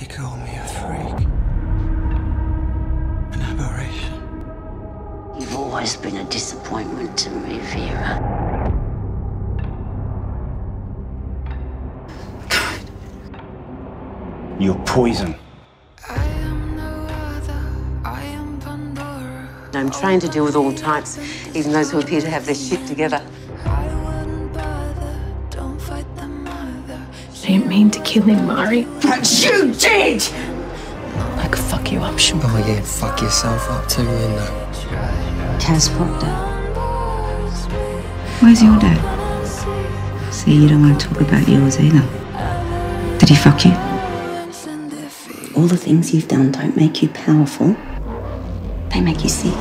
They call me a freak. An aberration. You've always been a disappointment to me, Vera. You're poison. I'm trained to deal with all types, even those who appear to have their shit together. I didn't mean to kill him, Marie. But you did! I could fuck you up, Sean. Oh yeah, fuck yourself up too, you know. Kaz Proctor. Where's your dad? See, you don't want to talk about yours either. Did he fuck you? All the things you've done don't make you powerful. They make you sick.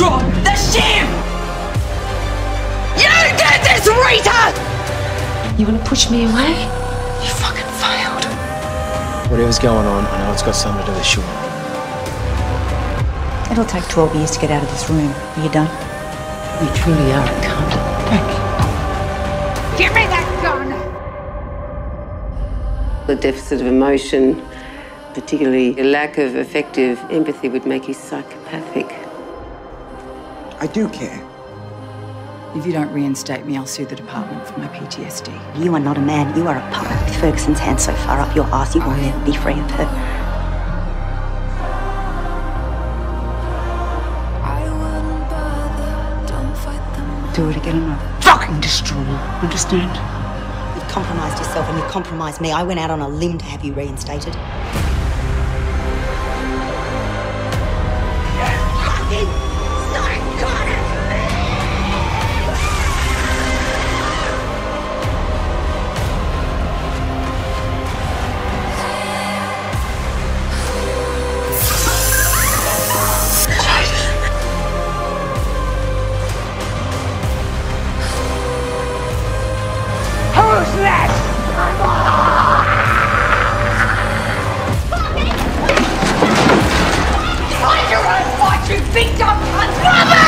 Drop the ship! You did this, Rita! You want to push me away? You fucking failed. Whatever's going on, I know it's got something to do with Sean. It'll take 12 years to get out of this room. Are you done? You truly are a cunt. Thank Give me that gun! The deficit of emotion, particularly a lack of effective empathy, would make you psychopathic. I do care. If you don't reinstate me, I'll sue the department for my PTSD. You are not a man, you are a puppet with Ferguson's hand so far up your ass you will never be free of her. Do it again and I'll fucking destroy you. Understand? You've compromised yourself and you've compromised me. I went out on a limb to have you reinstated. Your own fight, you cunt!